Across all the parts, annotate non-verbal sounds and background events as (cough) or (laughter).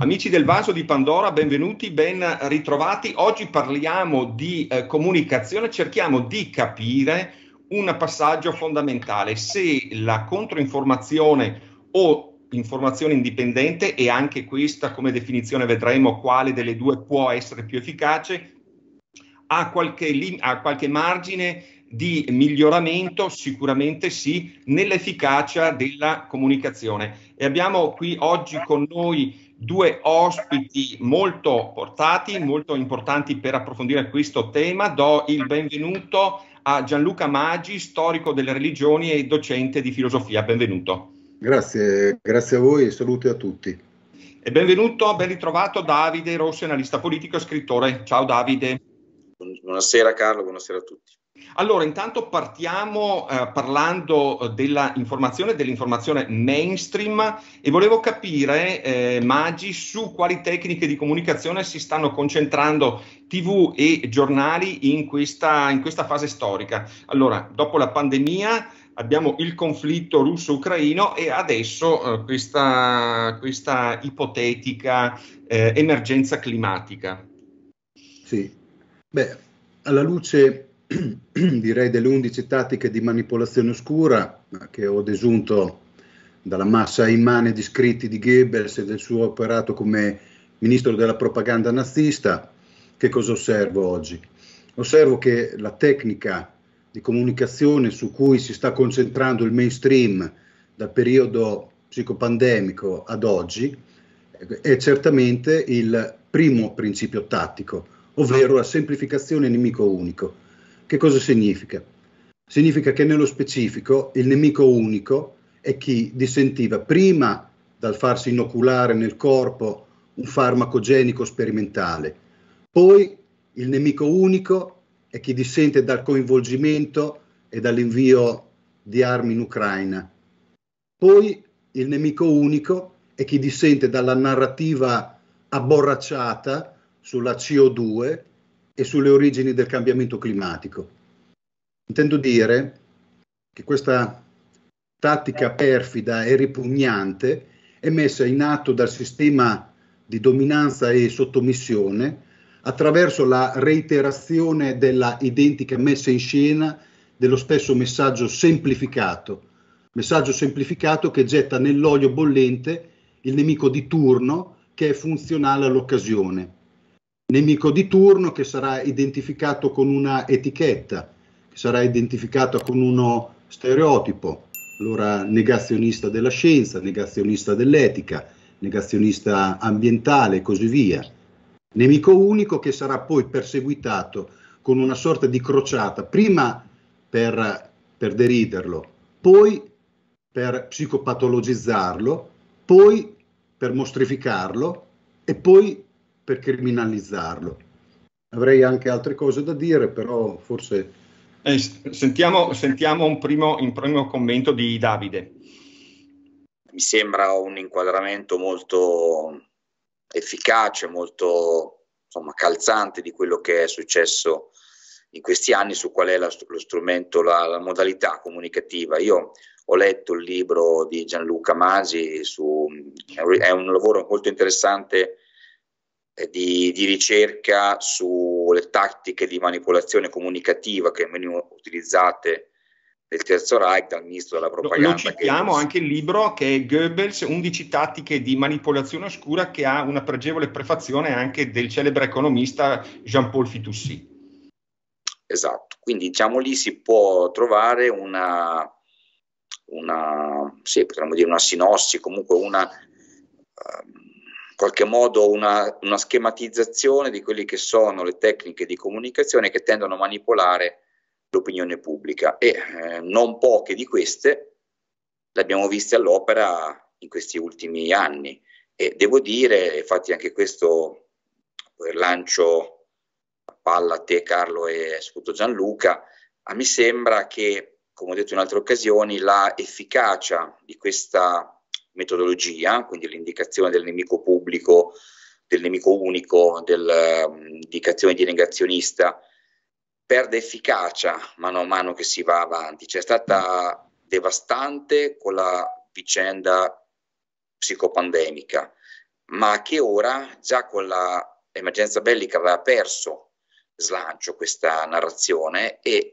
Amici del vaso di Pandora, benvenuti, ben ritrovati. Oggi parliamo di eh, comunicazione, cerchiamo di capire un passaggio fondamentale, se la controinformazione o informazione indipendente, e anche questa come definizione vedremo quale delle due può essere più efficace, ha qualche, ha qualche margine di miglioramento? Sicuramente sì, nell'efficacia della comunicazione. E abbiamo qui oggi con noi due ospiti molto portati, molto importanti per approfondire questo tema. Do il benvenuto a Gianluca Maggi, storico delle religioni e docente di filosofia. Benvenuto. Grazie, grazie a voi e saluti a tutti. E benvenuto, ben ritrovato Davide Rossi, analista politico e scrittore. Ciao Davide. Buonasera Carlo, buonasera a tutti. Allora, intanto partiamo eh, parlando eh, dell'informazione, dell'informazione mainstream e volevo capire, eh, Maggi, su quali tecniche di comunicazione si stanno concentrando TV e giornali in questa, in questa fase storica. Allora, dopo la pandemia abbiamo il conflitto russo-ucraino e adesso eh, questa, questa, ipotetica eh, emergenza climatica. Sì, beh, alla luce (clears throat) direi delle 11 tattiche di manipolazione oscura che ho desunto dalla massa immane di scritti di Goebbels e del suo operato come ministro della propaganda nazista, che cosa osservo oggi? Osservo che la tecnica di comunicazione su cui si sta concentrando il mainstream dal periodo psicopandemico ad oggi è certamente il primo principio tattico, ovvero la semplificazione nemico unico che cosa significa? Significa che nello specifico il nemico unico è chi dissentiva prima dal farsi inoculare nel corpo un farmaco genico sperimentale, poi il nemico unico è chi dissente dal coinvolgimento e dall'invio di armi in Ucraina, poi il nemico unico è chi dissente dalla narrativa abborracciata sulla CO2 e sulle origini del cambiamento climatico. Intendo dire che questa tattica perfida e ripugnante è messa in atto dal sistema di dominanza e sottomissione attraverso la reiterazione della identica messa in scena dello stesso messaggio semplificato, messaggio semplificato che getta nell'olio bollente il nemico di turno che è funzionale all'occasione nemico di turno che sarà identificato con una etichetta, che sarà identificato con uno stereotipo, allora negazionista della scienza, negazionista dell'etica, negazionista ambientale e così via. Nemico unico che sarà poi perseguitato con una sorta di crociata, prima per, per deriderlo, poi per psicopatologizzarlo, poi per mostrificarlo e poi per criminalizzarlo. Avrei anche altre cose da dire, però forse... Eh, sentiamo, sentiamo un, primo, un primo commento di Davide. Mi sembra un inquadramento molto efficace, molto insomma, calzante di quello che è successo in questi anni su qual è la, lo strumento, la, la, modalità comunicativa. Io ho letto il libro di Gianluca Masi, su, è un lavoro molto interessante di, di, ricerca sulle tattiche di manipolazione comunicativa che venivano utilizzate nel Terzo Reich dal ministro della propaganda. Lo citiamo che... anche il libro che è Goebbels, 11 tattiche di manipolazione oscura, che ha una pregevole prefazione anche del celebre economista Jean-Paul Fitoussi. Esatto, quindi diciamo lì si può trovare una, una sì, potremmo dire una sinossi, comunque una... Uh, qualche modo una, una schematizzazione di quelle che sono le tecniche di comunicazione che tendono a manipolare l'opinione pubblica. E eh, non poche di queste le abbiamo viste all'opera in questi ultimi anni. E devo dire, infatti anche questo lancio a palla a te Carlo e soprattutto Gianluca, a me sembra che, come ho detto in altre occasioni, la efficacia di questa metodologia, quindi l'indicazione del nemico pubblico, del nemico unico, dell'indicazione di negazionista, perde efficacia mano a mano che si va avanti. Cioè è stata devastante con la vicenda psicopandemica. ma che ora già con l'emergenza bellica aveva perso slancio questa narrazione e,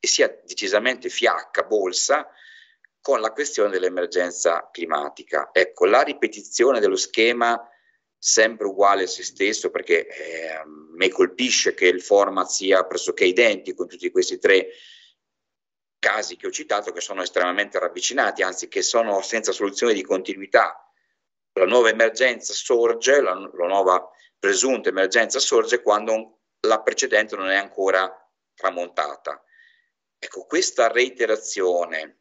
e sia decisamente fiacca, bolsa, con la questione dell'emergenza climatica. Ecco, la ripetizione dello schema sempre uguale a se stesso, perché eh, mi colpisce che il format sia pressoché identico in tutti questi tre casi che ho citato, che sono estremamente ravvicinati, anzi che sono senza soluzione di continuità. La nuova emergenza sorge, la, la nuova presunta emergenza sorge quando la precedente non è ancora tramontata. Ecco, questa reiterazione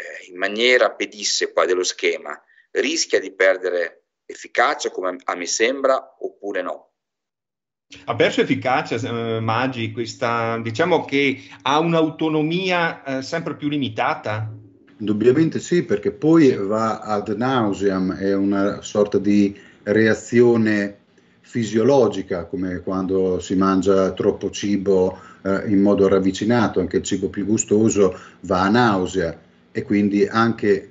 eh, in maniera pedissequa dello schema rischia di perdere efficacia, come a me sembra, oppure no? Ha perso efficacia eh, Maggi, questa, diciamo che ha un'autonomia eh, sempre più limitata? Indubbiamente sì, perché poi va ad nauseam, è una sorta di reazione fisiologica, come quando si mangia troppo cibo eh, in modo ravvicinato, anche il cibo più gustoso va a nausea e quindi anche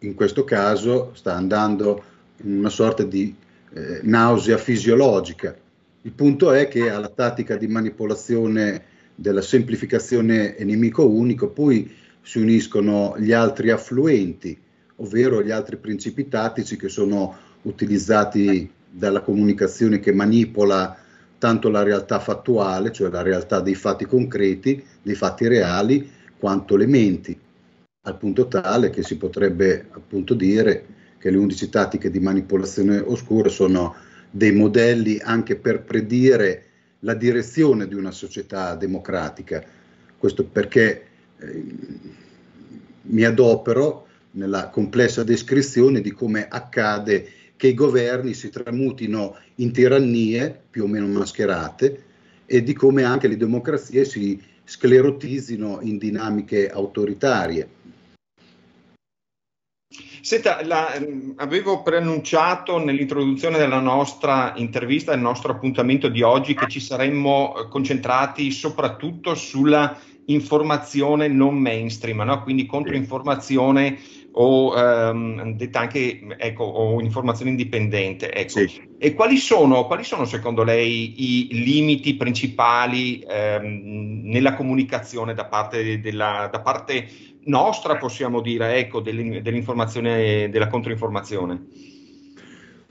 in questo caso sta andando in una sorta di eh, nausea fisiologica. Il punto è che alla tattica di manipolazione della semplificazione e nemico unico poi si uniscono gli altri affluenti, ovvero gli altri principi tattici che sono utilizzati dalla comunicazione che manipola tanto la realtà fattuale, cioè la realtà dei fatti concreti, dei fatti reali, quanto le menti, al punto tale che si potrebbe appunto dire che le 11 tattiche di manipolazione oscura sono dei modelli anche per predire la direzione di una società democratica. Questo perché eh, mi adopero nella complessa descrizione di come accade che i governi si tramutino in tirannie più o meno mascherate e di come anche le democrazie si sclerotizzino in dinamiche autoritarie. Senta, la, avevo preannunciato nell'introduzione della nostra intervista, del nostro appuntamento di oggi, che ci saremmo eh, concentrati soprattutto sulla informazione non mainstream, no? quindi controinformazione o ehm, detta anche ecco, o informazione indipendente. Ecco. Sì. E quali sono, quali sono, secondo lei i limiti principali ehm, nella comunicazione da parte, della, da parte nostra, possiamo dire, ecco, dell'informazione, della controinformazione?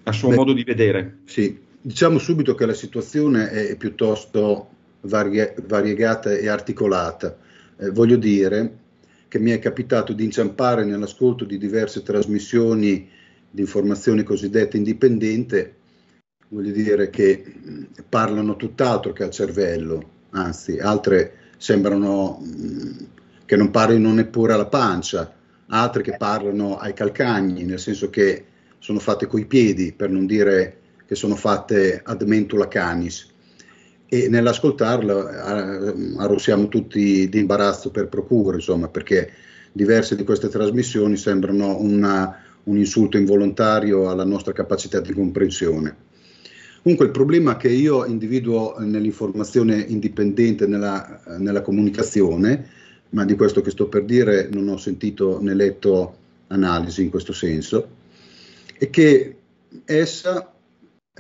A suo Beh, modo di vedere. Sì, diciamo subito che la situazione è piuttosto varie, variegata e articolata. Eh, voglio dire che mi è capitato di inciampare nell'ascolto di diverse trasmissioni di informazione cosiddetta indipendente, voglio dire che parlano tutt'altro che al cervello, anzi altre sembrano che non parlino neppure alla pancia, altre che parlano ai calcagni, nel senso che sono fatte coi piedi, per non dire che sono fatte ad mentula canis e nell'ascoltarlo arrossiamo tutti di imbarazzo per procura, insomma, perché diverse di queste trasmissioni sembrano una, un insulto involontario alla nostra capacità di comprensione. Comunque il problema che io individuo nell'informazione indipendente, nella, nella comunicazione, ma di questo che sto per dire non ho sentito né letto analisi in questo senso, è che essa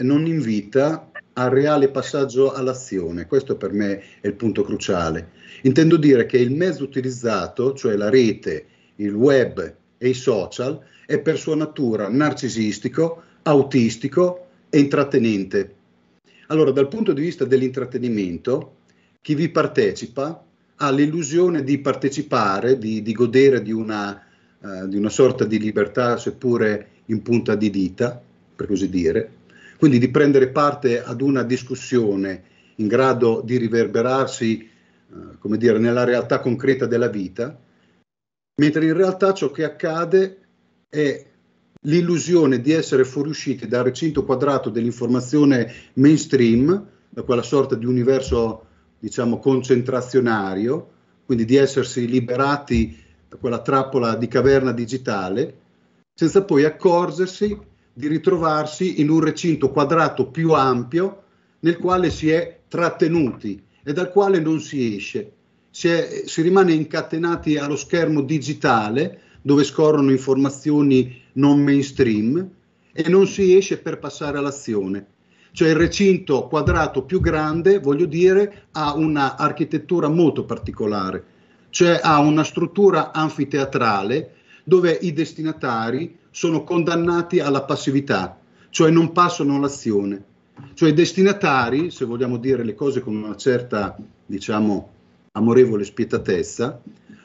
non invita al reale passaggio all'azione. Questo per me è il punto cruciale. Intendo dire che il mezzo utilizzato, cioè la rete, il web e i social, è per sua natura narcisistico, autistico e intrattenente. Allora, dal punto di vista dell'intrattenimento, chi vi partecipa ha l'illusione di partecipare, di, di godere di una, uh, di una sorta di libertà, seppure in punta di dita, per così dire, quindi di prendere parte ad una discussione in grado di riverberarsi, eh, come dire, nella realtà concreta della vita, mentre in realtà ciò che accade è l'illusione di essere fuoriusciti dal recinto quadrato dell'informazione mainstream, da quella sorta di universo, diciamo, concentrazionario, quindi di essersi liberati da quella trappola di caverna digitale, senza poi accorgersi di ritrovarsi in un recinto quadrato più ampio nel quale si è trattenuti e dal quale non si esce. Si, è, si rimane incatenati allo schermo digitale dove scorrono informazioni non mainstream e non si esce per passare all'azione. Cioè il recinto quadrato più grande, voglio dire, ha un'architettura molto particolare, cioè ha una struttura anfiteatrale dove i destinatari sono condannati alla passività, cioè non passano all'azione. Cioè i destinatari, se vogliamo dire le cose con una certa, diciamo, amorevole spietatezza,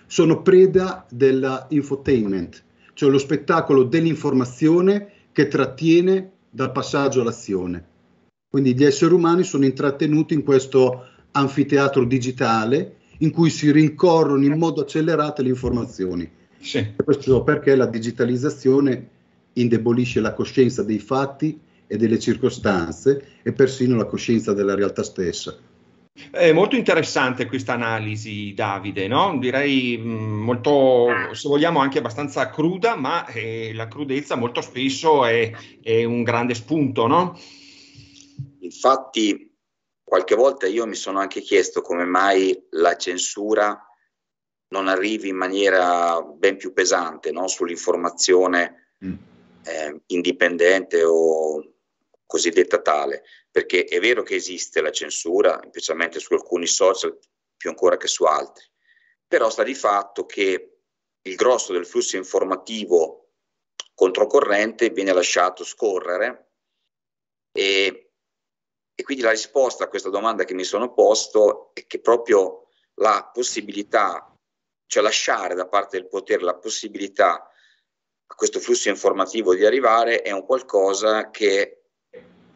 sono preda dell'infotainment, cioè lo spettacolo dell'informazione che trattiene dal passaggio all'azione. Quindi gli esseri umani sono intrattenuti in questo anfiteatro digitale in cui si rincorrono in modo accelerato le informazioni. Sì. Questo perché la digitalizzazione indebolisce la coscienza dei fatti e delle circostanze e persino la coscienza della realtà stessa. È molto interessante questa analisi, Davide, no? direi mm, molto, se vogliamo, anche abbastanza cruda, ma eh, la crudezza molto spesso è, è un grande spunto. No? Infatti, qualche volta io mi sono anche chiesto come mai la censura non arrivi in maniera ben più pesante no? sull'informazione mm. eh, indipendente o cosiddetta tale, perché è vero che esiste la censura, specialmente su alcuni social, più ancora che su altri, però sta di fatto che il grosso del flusso informativo controcorrente viene lasciato scorrere e, e quindi la risposta a questa domanda che mi sono posto è che proprio la possibilità, cioè lasciare da parte del potere la possibilità a questo flusso informativo di arrivare è un qualcosa che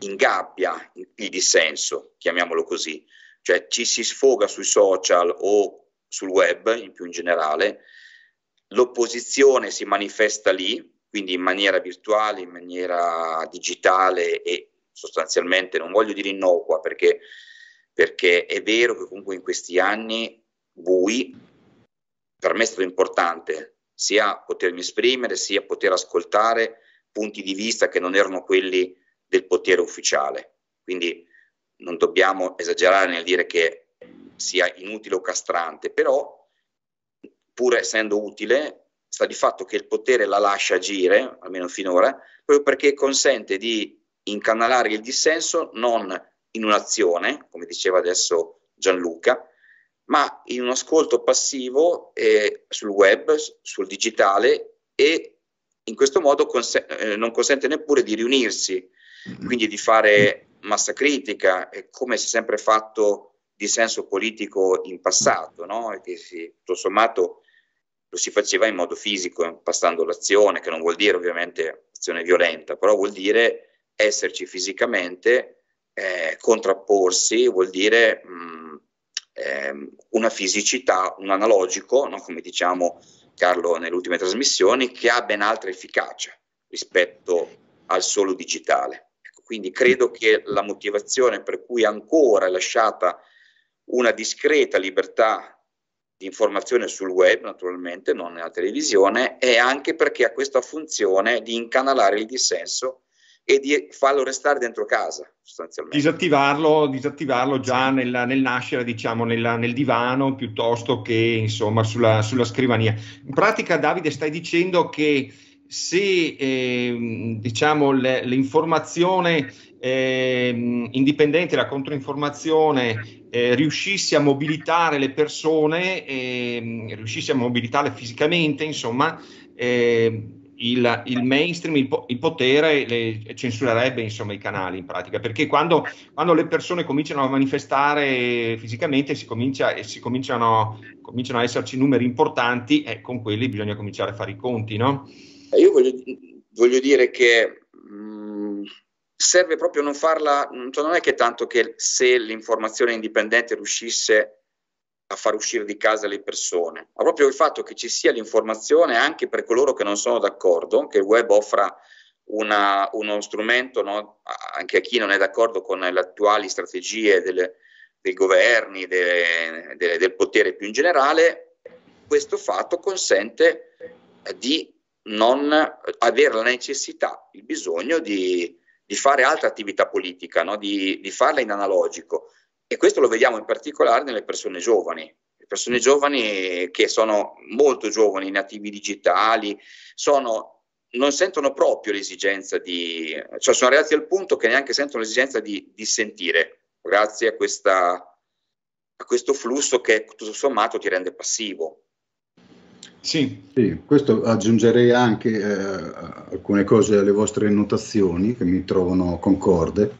ingabbia il dissenso, chiamiamolo così, cioè ci si sfoga sui social o sul web in più in generale, l'opposizione si manifesta lì, quindi in maniera virtuale, in maniera digitale e sostanzialmente non voglio dire innocua perché, perché è vero che comunque in questi anni bui per me è stato importante sia potermi esprimere sia poter ascoltare punti di vista che non erano quelli del potere ufficiale. Quindi non dobbiamo esagerare nel dire che sia inutile o castrante, però pur essendo utile, sta di fatto che il potere la lascia agire, almeno finora, proprio perché consente di incanalare il dissenso non in un'azione, come diceva adesso Gianluca, ma in un ascolto passivo eh, sul web, sul digitale e in questo modo cons- eh, non consente neppure di riunirsi quindi di fare massa critica, come si è sempre fatto di senso politico in passato, no? e che si, tutto sommato lo si faceva in modo fisico, passando l'azione, che non vuol dire ovviamente azione violenta, però vuol dire esserci fisicamente, eh, contrapporsi, vuol dire mh, eh, una fisicità, un analogico, no? come diciamo Carlo nelle ultime trasmissioni, che ha ben altra efficacia rispetto al solo digitale. Quindi credo che la motivazione per cui ancora è lasciata una discreta libertà di informazione sul web, naturalmente, non nella televisione, è anche perché ha questa funzione di incanalare il dissenso e di farlo restare dentro casa, sostanzialmente. Disattivarlo, disattivarlo già nel, nel nascere, diciamo, nella, nel divano piuttosto che, insomma, sulla, sulla scrivania. In pratica, Davide, stai dicendo che se eh, diciamo, le, l'informazione eh, indipendente, la controinformazione eh, riuscisse a mobilitare le persone, ehm, riuscisse a mobilitarle fisicamente, insomma, ehm, il, il, mainstream, il, il, potere le censurerebbe insomma i canali in pratica, perché quando, quando le persone cominciano a manifestare fisicamente si comincia, si cominciano, cominciano a esserci numeri importanti e con quelli bisogna cominciare a fare i conti, no? Eh, io voglio, voglio dire che mm, serve proprio non farla, cioè non è che tanto che se l'informazione indipendente riuscisse a far uscire di casa le persone, ma proprio il fatto che ci sia l'informazione anche per coloro che non sono d'accordo, che il web offra una, uno strumento no, anche a chi non è d'accordo con le attuali strategie delle, dei governi, de, de, del potere più in generale, questo fatto consente di non avere la necessità, il bisogno di, di fare altra attività politica, no? di, di, farla in analogico. E questo lo vediamo in particolare nelle persone giovani. Le persone giovani che sono molto giovani, nativi digitali, sono non sentono proprio l'esigenza di, cioè sono arrivati al punto che neanche sentono l'esigenza di, di sentire, grazie a, questa, a questo flusso che tutto sommato ti rende passivo. Sì. sì questo aggiungerei anche eh, alcune cose alle vostre notazioni che mi trovano concorde.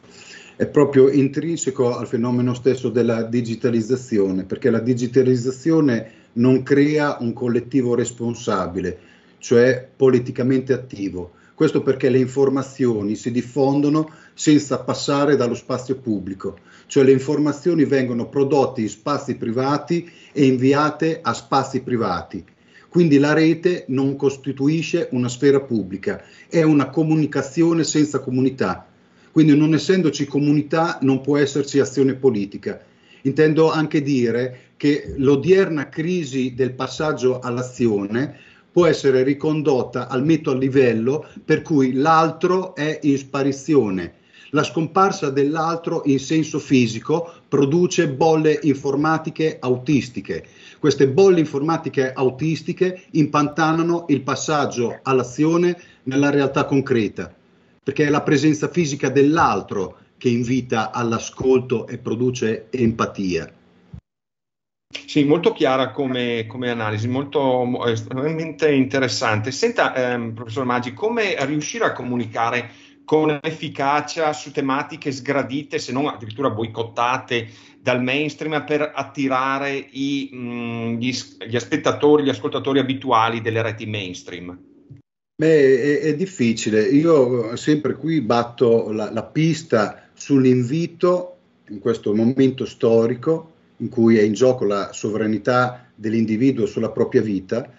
È proprio intrinseco al fenomeno stesso della digitalizzazione, perché la digitalizzazione non crea un collettivo responsabile, cioè politicamente attivo. Questo perché le informazioni si diffondono senza passare dallo spazio pubblico, cioè le informazioni vengono prodotte in spazi privati e inviate a spazi privati. Quindi la rete non costituisce una sfera pubblica, è una comunicazione senza comunità. Quindi non essendoci comunità non può esserci azione politica. Intendo anche dire che l'odierna crisi del passaggio all'azione può essere ricondotta al metto a livello per cui l'altro è in sparizione. La scomparsa dell'altro in senso fisico produce bolle informatiche autistiche. Queste bolle informatiche autistiche impantanano il passaggio all'azione nella realtà concreta, perché è la presenza fisica dell'altro che invita all'ascolto e produce empatia. Sì, molto chiara come, come analisi, molto estremamente interessante. Senta, ehm, professor Maggi, come riuscire a comunicare con efficacia su tematiche sgradite, se non addirittura boicottate dal mainstream, per attirare i, mh, mm, gli, gli, spettatori, gli ascoltatori abituali delle reti mainstream? Beh, è, è difficile. Io sempre qui batto la, la pista sull'invito in questo momento storico in cui è in gioco la sovranità dell'individuo sulla propria vita,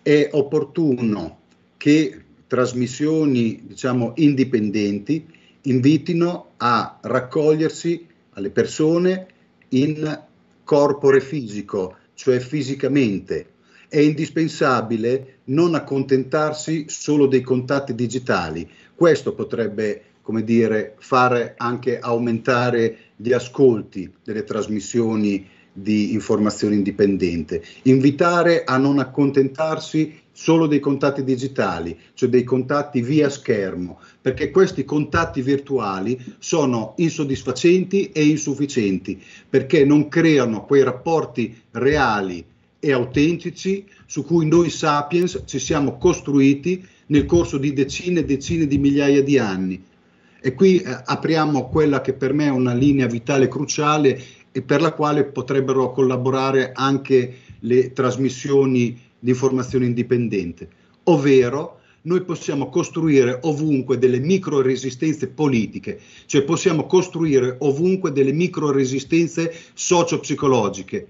è opportuno che trasmissioni diciamo, indipendenti invitino a raccogliersi alle persone in corpore fisico, cioè fisicamente. È indispensabile non accontentarsi solo dei contatti digitali. Questo potrebbe, come dire, fare anche aumentare gli ascolti delle trasmissioni di informazione indipendente, invitare a non accontentarsi solo dei contatti digitali, cioè dei contatti via schermo, perché questi contatti virtuali sono insoddisfacenti e insufficienti, perché non creano quei rapporti reali e autentici su cui noi sapiens ci siamo costruiti nel corso di decine e decine di migliaia di anni. E qui eh, apriamo quella che per me è una linea vitale cruciale e per la quale potrebbero collaborare anche le trasmissioni di informazione indipendente, ovvero noi possiamo costruire ovunque delle micro resistenze politiche, cioè possiamo costruire ovunque delle micro resistenze socio-psicologiche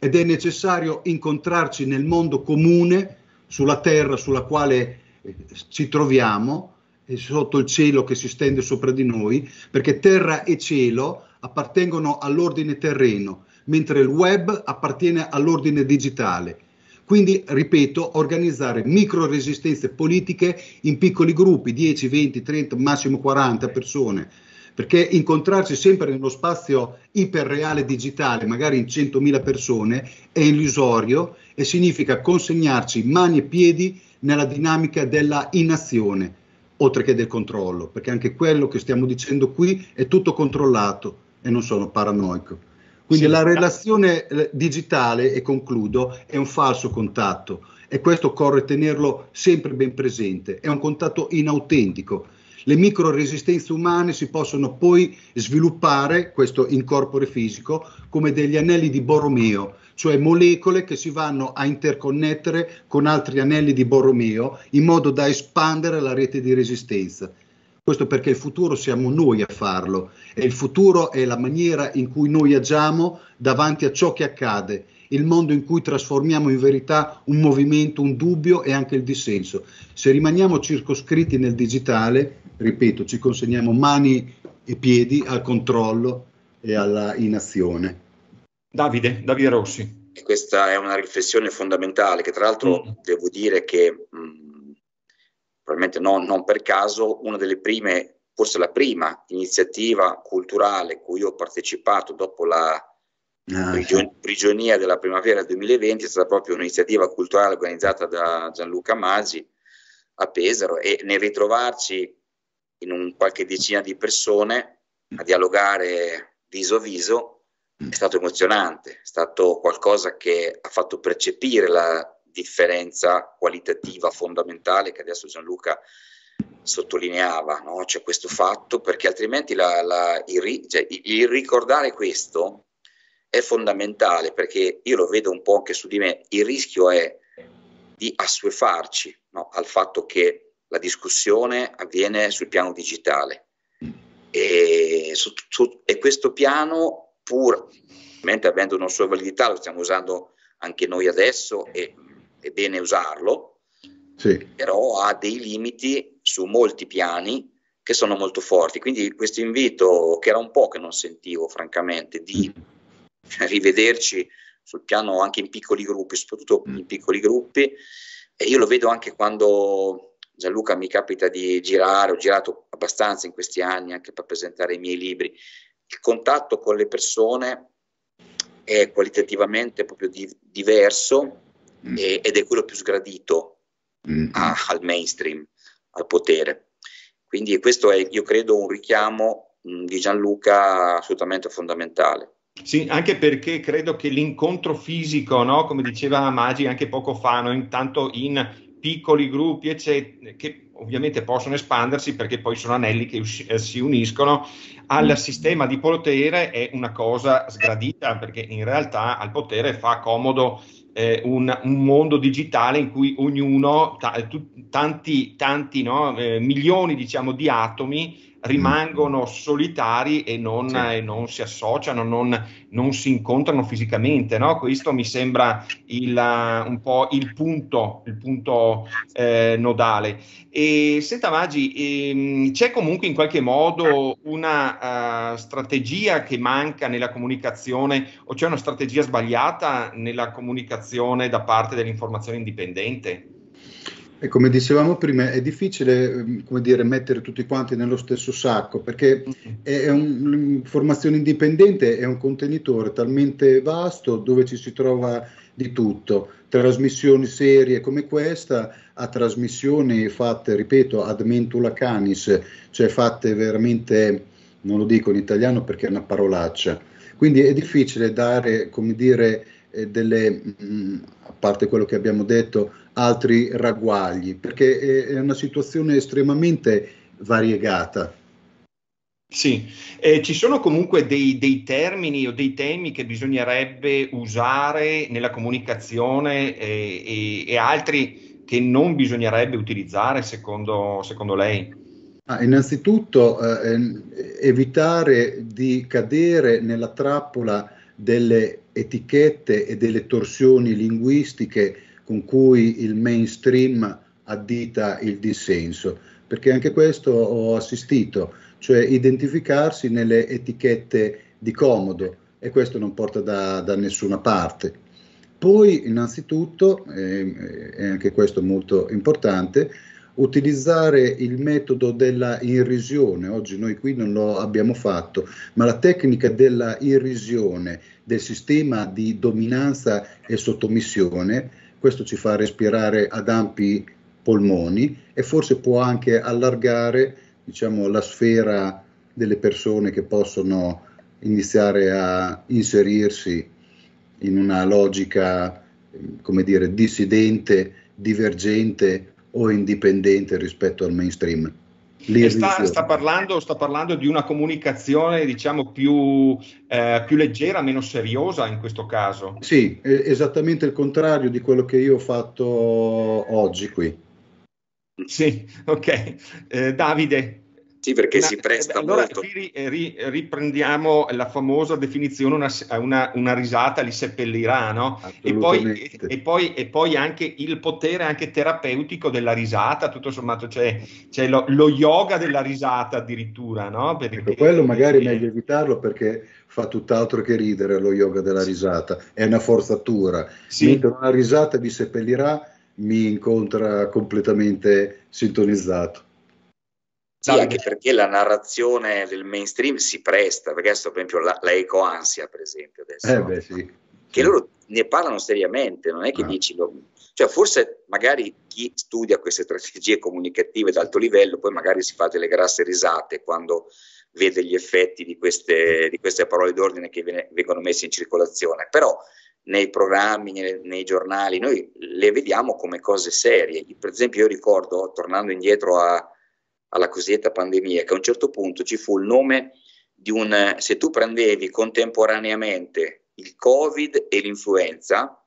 ed è necessario incontrarci nel mondo comune sulla terra sulla quale eh, ci troviamo sotto il cielo che si stende sopra di noi, perché terra e cielo appartengono all'ordine terreno, mentre il web appartiene all'ordine digitale. Quindi, ripeto, organizzare micro resistenze politiche in piccoli gruppi, 10, 20, 30, massimo 40 persone, perché incontrarsi sempre nello spazio iperreale digitale, magari in 100.000 persone, è illusorio e significa consegnarci mani e piedi nella dinamica della inazione oltre che del controllo, perché anche quello che stiamo dicendo qui è tutto controllato e non sono paranoico. Quindi sì, la relazione eh, digitale, e concludo, è un falso contatto e questo occorre tenerlo sempre ben presente, è un contatto inautentico. Le micro resistenze umane si possono poi sviluppare, questo in corpore fisico, come degli anelli di Borromeo, cioè molecole che si vanno a interconnettere con altri anelli di Borromeo in modo da espandere la rete di resistenza. Questo perché il futuro siamo noi a farlo e il futuro è la maniera in cui noi agiamo davanti a ciò che accade, il mondo in cui trasformiamo in verità un movimento, un dubbio e anche il dissenso. Se rimaniamo circoscritti nel digitale, ripeto, ci consegniamo mani e piedi al controllo e alla inazione. Davide, Davide Rossi. E questa è una riflessione fondamentale che tra l'altro mm. devo dire che mh, mm, probabilmente non, non, per caso una delle prime, forse la prima iniziativa culturale cui ho partecipato dopo la ah, prigion- prigionia della primavera 2020 è stata proprio un'iniziativa culturale organizzata da Gianluca Masi a Pesaro e nel ritrovarci in un qualche decina di persone a dialogare viso a viso è stato emozionante, è stato qualcosa che ha fatto percepire la differenza qualitativa fondamentale che adesso Gianluca sottolineava, no? c'è questo fatto, perché altrimenti la, la, il, cioè, il, ricordare questo è fondamentale, perché io lo vedo un po' anche su di me, il rischio è di assuefarci no? al fatto che la discussione avviene sul piano digitale e, su, su, e questo piano, pur mentre avendo una sua validità, lo stiamo usando anche noi adesso e è bene usarlo, sì. però ha dei limiti su molti piani che sono molto forti. Quindi questo invito, che era un po' che non sentivo francamente, di mm. rivederci sul piano anche in piccoli gruppi, soprattutto mm. in piccoli gruppi, e io lo vedo anche quando Gianluca mi capita di girare, ho girato abbastanza in questi anni anche per presentare i miei libri, il contatto con le persone è qualitativamente proprio di, diverso mm. e, ed è quello più sgradito mm. a, al mainstream, al potere. Quindi questo è, io credo, un richiamo mh, mm, di Gianluca assolutamente fondamentale. Sì, anche perché credo che l'incontro fisico, no? come diceva Magi anche poco fa, no? intanto in piccoli gruppi, eccetera, che ovviamente possono espandersi perché poi sono anelli che usci- eh, si uniscono al sistema di potere è una cosa sgradita perché in realtà al potere fa comodo eh, un, un, mondo digitale in cui ognuno, t- t- tanti, tanti no, eh, milioni diciamo, di atomi rimangono solitari e non, sì. e non si associano, non, non, si incontrano fisicamente. No? Questo mi sembra il, un po' il punto, il punto eh, nodale. E senta Maggi, ehm, c'è comunque in qualche modo una uh, strategia che manca nella comunicazione o c'è una strategia sbagliata nella comunicazione da parte dell'informazione indipendente? E come dicevamo prima, è difficile ehm, dire, mettere tutti quanti nello stesso sacco perché è un, l'informazione indipendente è un contenitore talmente vasto dove ci si trova di tutto, trasmissioni serie come questa a trasmissioni fatte, ripeto, ad mentula canis, cioè fatte veramente, non lo dico in italiano perché è una parolaccia. Quindi è difficile dare, come dire, eh, delle, mm, a parte quello che abbiamo detto, altri ragguagli, perché è, una situazione estremamente variegata. Sì, eh, ci sono comunque dei, dei, termini o dei temi che bisognerebbe usare nella comunicazione eh, e, e, altri che non bisognerebbe utilizzare secondo, secondo lei? Ah, innanzitutto eh, evitare di cadere nella trappola delle etichette e delle torsioni linguistiche con cui il mainstream addita il dissenso, perché anche questo ho assistito, cioè identificarsi nelle etichette di comodo e questo non porta da, da nessuna parte. Poi, innanzitutto, e eh, anche questo molto importante, utilizzare il metodo della irrisione. Oggi noi qui non lo abbiamo fatto, ma la tecnica della irrisione del sistema di dominanza e sottomissione, questo ci fa respirare ad ampi polmoni e forse può anche allargare diciamo, la sfera delle persone che possono iniziare a inserirsi in una logica, come dire, dissidente, divergente o indipendente rispetto al mainstream. Sta, sta, parlando, sta, parlando, di una comunicazione diciamo più, eh, più, leggera, meno seriosa in questo caso. Sì, esattamente il contrario di quello che io ho fatto oggi qui. Sì, ok. Eh, Davide, sì, perché una, si presta allora, molto. Qui ri, riprendiamo la famosa definizione, una, una, una risata li seppellirà, no? E poi, e, poi, e poi, anche il potere anche terapeutico della risata, tutto sommato c'è, c'è lo, lo, yoga della risata addirittura, no? Perché, ecco, quello magari è meglio evitarlo perché fa tutt'altro che ridere lo yoga della risata, è una forzatura. Sì. Mentre una risata vi seppellirà mi incontra completamente sintonizzato. Sì, anche perché la narrazione del mainstream si presta, perché adesso per esempio la, la ecoansia, per esempio, adesso, eh beh, sì. che loro ne parlano seriamente, non è che ah. dici, cioè forse magari chi studia queste strategie comunicative d'alto livello poi magari si fa delle grasse risate quando vede gli effetti di queste, di queste parole d'ordine che viene, vengono messe in circolazione, però nei programmi, nei, nei, giornali, noi le vediamo come cose serie. Per esempio io ricordo, tornando indietro a, alla cosiddetta pandemia, che a un certo punto ci fu il nome di un, se tu prendevi contemporaneamente il Covid e l'influenza,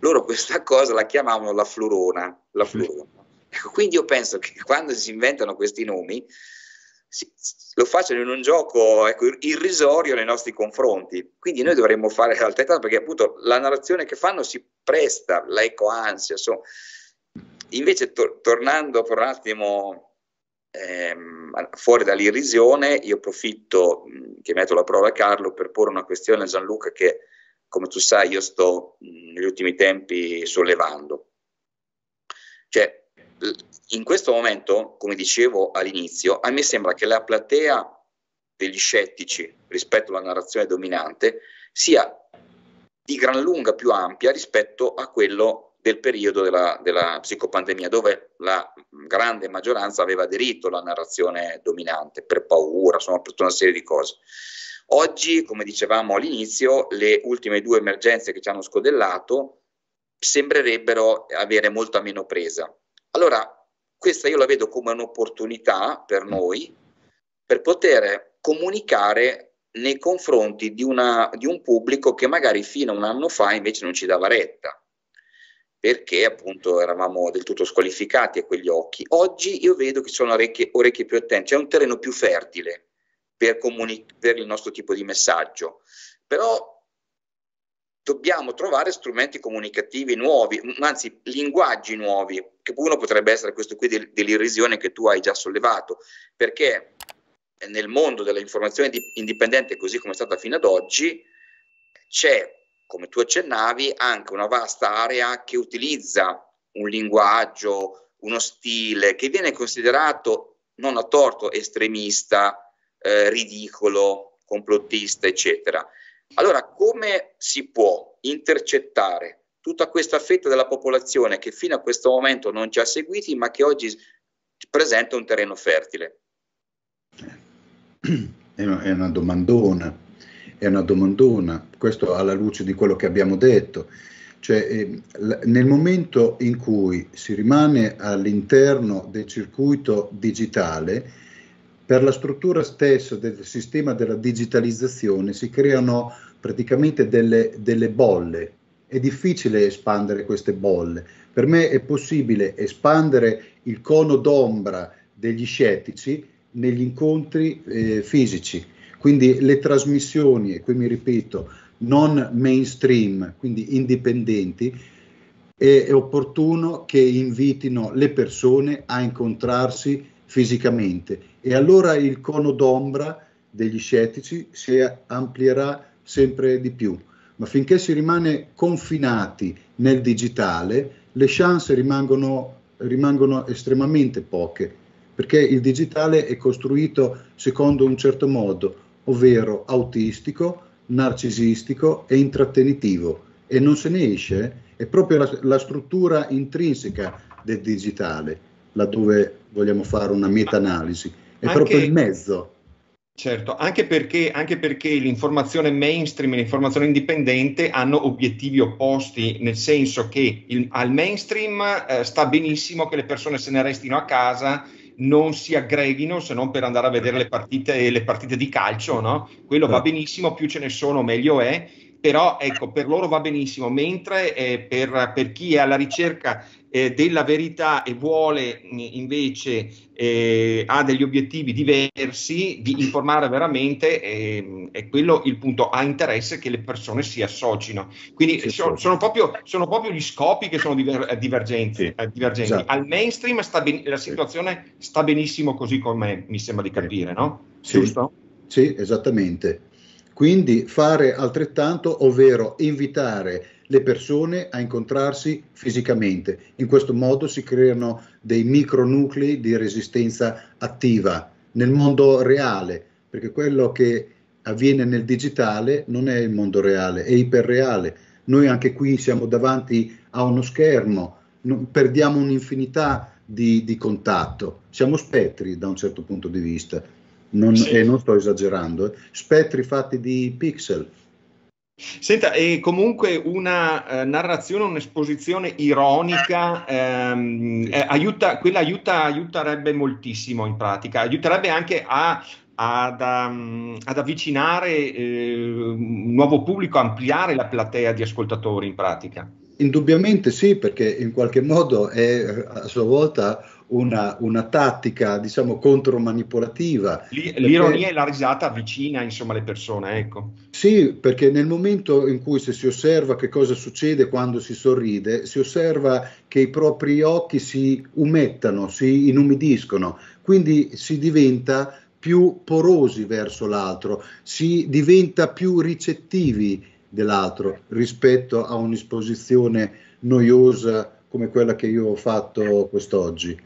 loro questa cosa la chiamavano la flurona. La flurona. Ecco, quindi io penso che quando si inventano questi nomi, si, lo facciano in un gioco ecco, irrisorio nei nostri confronti. Quindi noi dovremmo fare altrettanto perché appunto la narrazione che fanno si presta, l'eco-ansia, insomma. Invece to- tornando per un attimo ehm, fuori dall'irrisione, io approfitto che metto la prova a Carlo per porre una questione a Gianluca che come tu sai io sto negli ultimi tempi sollevando. Cioè, in questo momento, come dicevo all'inizio, a me sembra che la platea degli scettici rispetto alla narrazione dominante sia di gran lunga più ampia rispetto a quello del periodo della, della psicopandemia, dove la grande maggioranza aveva aderito alla narrazione dominante per paura, insomma, per tutta una serie di cose. Oggi, come dicevamo all'inizio, le ultime due emergenze che ci hanno scodellato sembrerebbero avere molta meno presa. Allora, questa io la vedo come un'opportunità per noi per poter comunicare nei confronti di, una, di un pubblico che magari fino a un anno fa invece non ci dava retta perché appunto eravamo del tutto squalificati a quegli occhi. Oggi io vedo che ci sono orecchie, orecchie più attente, c'è un terreno più fertile per, comuni- per il nostro tipo di messaggio, però dobbiamo trovare strumenti comunicativi nuovi, anzi linguaggi nuovi, che uno potrebbe essere questo qui dell'irrisione che tu hai già sollevato, perché nel mondo dell'informazione indipendente, così come è stata fino ad oggi, c'è, come tu accennavi, anche una vasta area che utilizza un linguaggio, uno stile che viene considerato non a torto estremista, eh, ridicolo, complottista, eccetera. Allora, come si può intercettare tutta questa fetta della popolazione che fino a questo momento non ci ha seguiti, ma che oggi presenta un terreno fertile? (clears throat) È una, domandona, è una domandona, questo alla luce di quello che abbiamo detto. Cioè, eh, nel momento in cui si rimane all'interno del circuito digitale, per la struttura stessa del sistema della digitalizzazione si creano praticamente delle, delle bolle. È difficile espandere queste bolle. Per me è possibile espandere il cono d'ombra degli scettici negli incontri eh, fisici. Quindi le trasmissioni, e qui mi ripeto, non mainstream, quindi indipendenti, è, è opportuno che invitino le persone a incontrarsi fisicamente e allora il cono d'ombra degli scettici si amplierà sempre di più. Ma finché si rimane confinati nel digitale, le chance rimangono, rimangono estremamente poche, perché il digitale è costruito secondo un certo modo, ovvero autistico, narcisistico e intrattenitivo, e non se ne esce, è proprio la, la struttura intrinseca del digitale laddove vogliamo fare una meta-analisi, è anche, proprio il mezzo. Certo, anche perché, anche perché l'informazione mainstream e l'informazione indipendente hanno obiettivi opposti, nel senso che il, al mainstream eh, sta benissimo che le persone se ne restino a casa non si aggreghino se non per andare a vedere le partite, le partite di calcio, no? Quello va benissimo, più ce ne sono meglio è, però ecco, per loro va benissimo, mentre eh, per, per, chi è alla ricerca eh, della verità e vuole invece eh, ha degli obiettivi diversi di informare veramente, eh, è quello il punto, ha interesse che le persone si associno. Quindi sì, so, sono, proprio, sono, proprio, gli scopi che sono diver, divergenti. Sì, divergenti. Esatto. Al mainstream ben, la situazione sta benissimo così come mi sembra di capire, no? Sì, Giusto? Sì, esattamente. Quindi fare altrettanto, ovvero invitare le persone a incontrarsi fisicamente. In questo modo si creano dei micronuclei di resistenza attiva nel mondo reale, perché quello che avviene nel digitale non è il mondo reale, è iperreale. Noi anche qui siamo davanti a uno schermo, perdiamo un'infinità di, di, contatto. Siamo spettri da un certo punto di vista, non, sì. e non sto esagerando, eh. spettri fatti di pixel. Senta, e comunque una uh, narrazione, un'esposizione ironica, ehm, eh, aiuta, quella aiuta, aiuterebbe moltissimo in pratica, aiuterebbe anche a, ad, um, ad, avvicinare eh, un nuovo pubblico, ampliare la platea di ascoltatori in pratica. Indubbiamente sì, perché in qualche modo è a sua volta una, una tattica, diciamo, contromanipolativa. L'ironia perché, e la risata avvicina, insomma, le persone, ecco. Sì, perché nel momento in cui se si osserva che cosa succede quando si sorride, si osserva che i propri occhi si umettano, si inumidiscono, quindi si diventa più porosi verso l'altro, si diventa più ricettivi dell'altro rispetto a un'esposizione noiosa come quella che io ho fatto quest'oggi.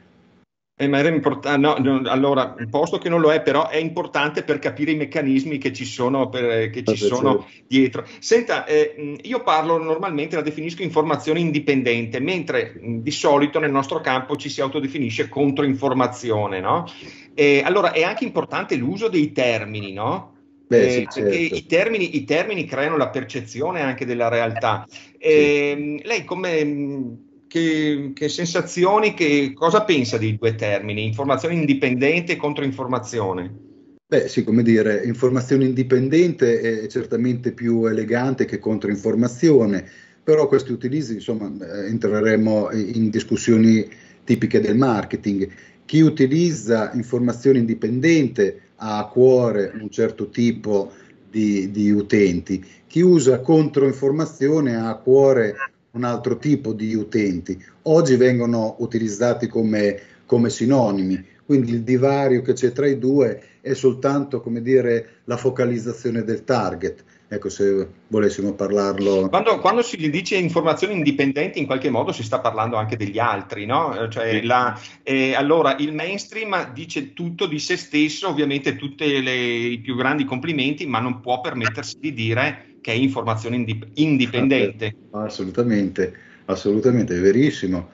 Eh, ma era importante, no, no, allora, posto che non lo è, però è importante per capire i meccanismi che ci sono, per, che ci sono dietro. Senta, eh, io parlo normalmente, la definisco informazione indipendente, mentre di solito nel nostro campo ci si autodefinisce controinformazione, no? E, allora è anche importante l'uso dei termini, no? Beh, sì, certo. perché i termini, i termini, creano la percezione anche della realtà. Sì. Lei come che, che, sensazioni, che, cosa pensa dei due termini, informazione indipendente e controinformazione? Beh sì, come dire, informazione indipendente è certamente più elegante che controinformazione, però questi utilizzi, insomma, eh, entreremo in discussioni tipiche del marketing. Chi utilizza informazione indipendente ha a cuore un certo tipo di, di utenti, chi usa controinformazione ha a cuore un altro tipo di utenti. Oggi vengono utilizzati come, come sinonimi, quindi il divario che c'è tra i due è soltanto, come dire, la focalizzazione del target. Ecco, se volessimo parlarlo. Quando, quando, si dice informazioni indipendenti, in qualche modo si sta parlando anche degli altri, no? Cioè la, eh, allora, il mainstream dice tutto di se stesso, ovviamente tutti i più grandi complimenti, ma non può permettersi di dire che è informazione indip- indipendente. Assolutamente, assolutamente, è verissimo.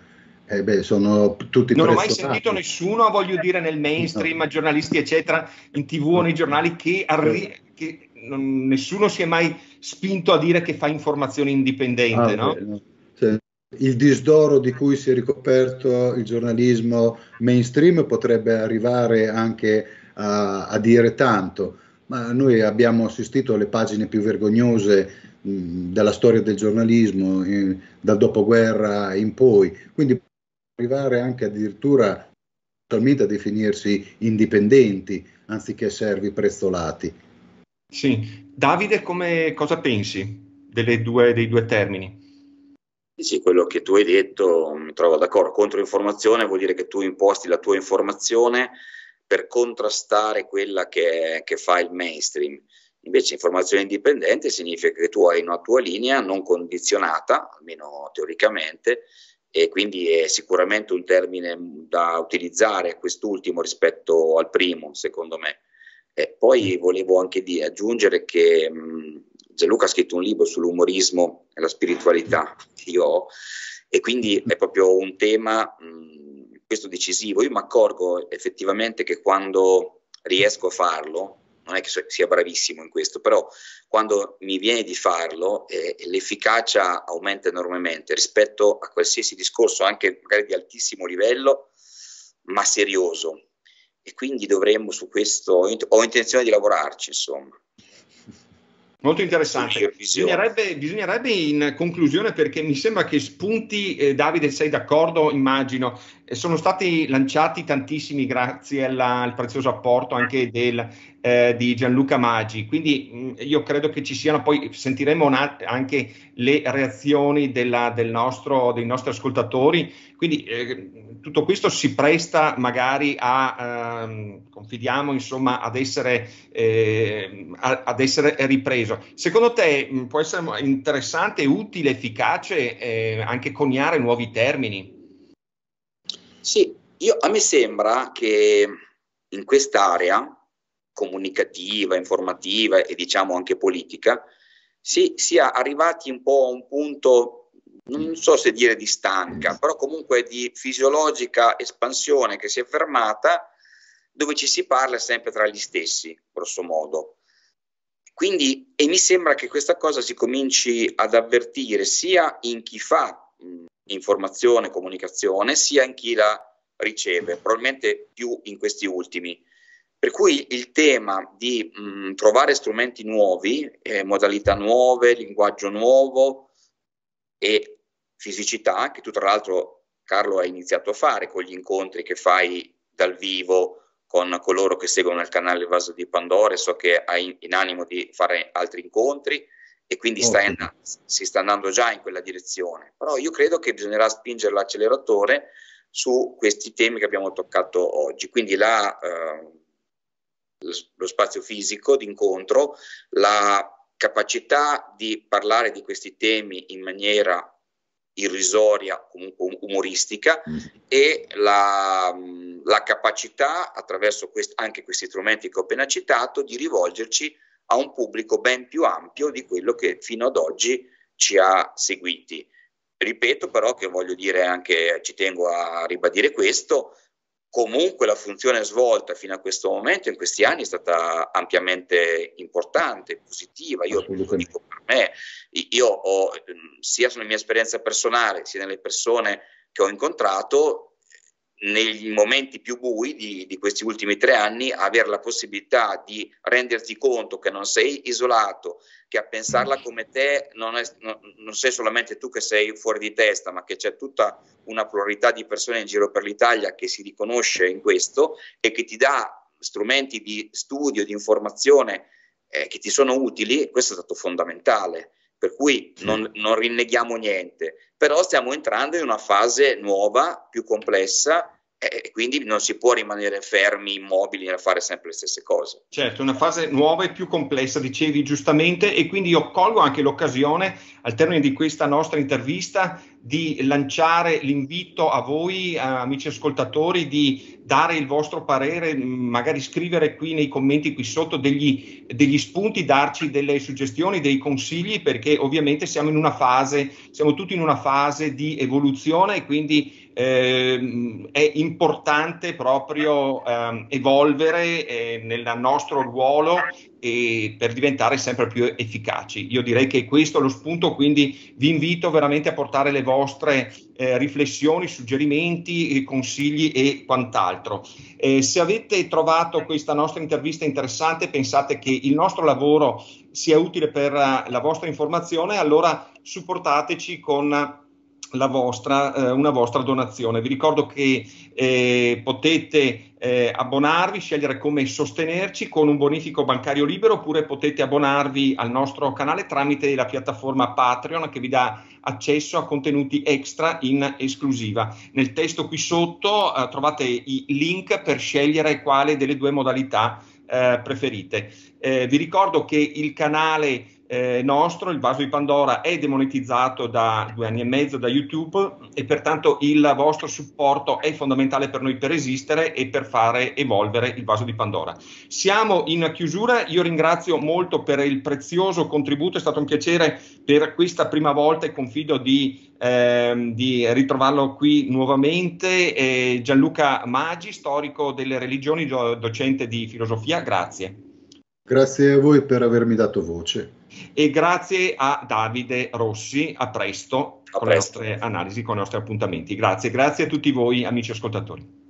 Eh beh, sono tutti non ho mai sentito nessuno, voglio dire, nel mainstream, no. giornalisti, eccetera, in tv o nei giornali, che, arri- che non, nessuno si è mai spinto a dire che fa informazione indipendente, ah, no? Beh, no. Cioè, il disdoro di cui si è ricoperto il giornalismo mainstream potrebbe arrivare anche a, a dire tanto ma noi abbiamo assistito alle pagine più vergognose mh, della storia del giornalismo eh, dal dopoguerra in poi, quindi arrivare anche addirittura totalmente a definirsi indipendenti anziché servi prezzolati. Sì, Davide, come, cosa pensi due, dei due termini? Sì, quello che tu hai detto mi trovo d'accordo. Controinformazione vuol dire che tu imposti la tua informazione per contrastare quella che, che fa il mainstream. Invece informazione indipendente significa che tu hai una tua linea non condizionata, almeno teoricamente, e quindi è sicuramente un termine da utilizzare quest'ultimo rispetto al primo, secondo me. E poi volevo anche di, aggiungere che mh, Gianluca ha scritto un libro sull'umorismo e la spiritualità io ho, e quindi è proprio un tema mh, questo decisivo. Io mi accorgo effettivamente che quando riesco a farlo, non è che sia bravissimo in questo, però quando mi viene di farlo eh, l'efficacia aumenta enormemente rispetto a qualsiasi discorso, anche magari di altissimo livello, ma serioso. E quindi dovremmo su questo, ho intenzione di lavorarci, insomma. Molto interessante. Bisognerebbe, bisognerebbe, in conclusione, perché mi sembra che spunti, eh, Davide, sei d'accordo, immagino, sono stati lanciati tantissimi grazie alla, al prezioso apporto anche del, eh, di Gianluca Maggi. Quindi mh, io credo che ci siano, poi sentiremo una, anche le reazioni della, del nostro, dei nostri ascoltatori. Quindi eh, tutto questo si presta magari a, ehm, confidiamo insomma, ad essere, eh, a, ad essere ripreso. Secondo te mh, può essere interessante, utile, efficace eh, anche coniare nuovi termini? Sì, io, a me sembra che in quest'area comunicativa, informativa e diciamo anche politica, si sia arrivati un po' a un punto non so se dire di stanca, però comunque di fisiologica espansione che si è fermata, dove ci si parla sempre tra gli stessi, grosso modo. Quindi, e mi sembra che questa cosa si cominci ad avvertire sia in chi fa informazione, comunicazione, sia in chi la riceve, probabilmente più in questi ultimi. Per cui il tema di mh, trovare strumenti nuovi, eh, modalità nuove, linguaggio nuovo e fisicità, che tu tra l'altro Carlo hai iniziato a fare con gli incontri che fai dal vivo con coloro che seguono il canale Vaso di Pandora so che hai in animo di fare altri incontri e quindi oh. stai, si sta andando già in quella direzione. Però io credo che bisognerà spingere l'acceleratore su questi temi che abbiamo toccato oggi, quindi la, eh, lo spazio fisico d'incontro, la capacità di parlare di questi temi in maniera irrisoria, comunque umoristica, mm. e la, la, capacità, attraverso quest- anche questi strumenti che ho appena citato, di rivolgerci a un pubblico ben più ampio di quello che fino ad oggi ci ha seguiti. Ripeto però che voglio dire anche, ci tengo a ribadire questo, comunque la funzione svolta fino a questo momento, in questi anni, è stata ampiamente importante, positiva. Io lo dico per me, io ho, sia sulla mia esperienza personale, sia nelle persone che ho incontrato, nei momenti più bui di, di, questi ultimi tre anni, avere la possibilità di renderti conto che non sei isolato, che a pensarla come te non, è, non, non, sei solamente tu che sei fuori di testa, ma che c'è tutta una pluralità di persone in giro per l'Italia che si riconosce in questo e che ti dà strumenti di studio, di informazione eh, che ti sono utili, questo è stato fondamentale. Per cui non, non rinneghiamo niente, però stiamo entrando in una fase nuova, più complessa, e quindi non si può rimanere fermi, immobili a fare sempre le stesse cose. Certo, una fase nuova e più complessa, dicevi giustamente, e quindi io colgo anche l'occasione al termine di questa nostra intervista di lanciare l'invito a voi, amici ascoltatori, di dare il vostro parere, magari scrivere qui nei commenti qui sotto degli, degli spunti, darci delle suggestioni, dei consigli, perché ovviamente siamo in una fase, siamo tutti in una fase di evoluzione e quindi eh, è importante proprio eh, evolvere eh, nel nostro ruolo e per diventare sempre più efficaci. Io direi che questo è lo spunto, quindi vi invito veramente a portare le vostre eh, riflessioni, suggerimenti, consigli e quant'altro. Eh, se avete trovato questa nostra intervista interessante, pensate che il nostro lavoro sia utile per la vostra informazione, allora supportateci con vostra, eh, una vostra donazione. Vi ricordo che eh, potete eh, abbonarvi, scegliere come sostenerci con un bonifico bancario libero oppure potete abbonarvi al nostro canale tramite la piattaforma Patreon che vi dà accesso a contenuti extra in esclusiva. Nel testo qui sotto eh, trovate i link per scegliere quale delle due modalità eh, preferite. Eh, vi ricordo che il canale eh, nostro, il vaso di Pandora, è demonetizzato da due anni e mezzo da YouTube e pertanto il vostro supporto è fondamentale per noi per esistere e per fare evolvere il vaso di Pandora. Siamo in chiusura, io ringrazio molto per il prezioso contributo, è stato un piacere per questa prima volta e confido di, eh, di ritrovarlo qui nuovamente. Eh, Gianluca Maggi, storico delle religioni, docente di filosofia, grazie. Grazie a voi per avermi dato voce e grazie a Davide Rossi, a presto a con presto. le nostre analisi, con i nostri appuntamenti. Grazie, grazie a tutti voi amici ascoltatori.